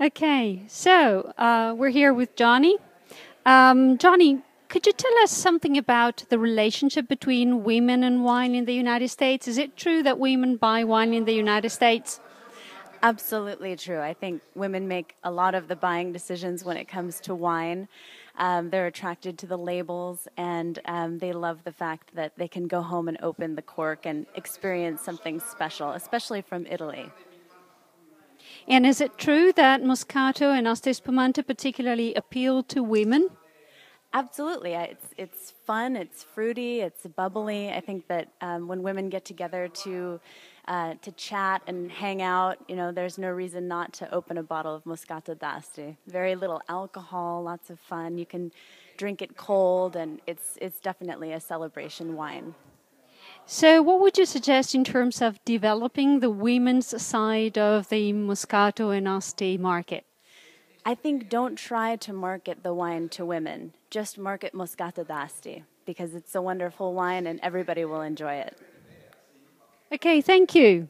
Okay, so uh, we're here with Jonie. Um, Jonie, could you tell us something about the relationship between women and wine in the United States? Is it true that women buy wine in the United States? Absolutely true. I think women make a lot of the buying decisions when it comes to wine. Um, they're attracted to the labels and um, they love the fact that they can go home and open the cork and experience something special, especially from Italy. And is it true that Moscato and Asti Spumante particularly appeal to women? Absolutely. It's, it's fun, it's fruity, it's bubbly. I think that um, when women get together to uh, to chat and hang out. You know, there's no reason not to open a bottle of Moscato d'Asti. Very little alcohol, lots of fun. You can drink it cold, and it's it's definitely a celebration wine. So, what would you suggest in terms of developing the women's side of the Moscato and Asti market? I think don't try to market the wine to women. Just market Moscato d'Asti because it's a wonderful wine and everybody will enjoy it. Okay, thank you.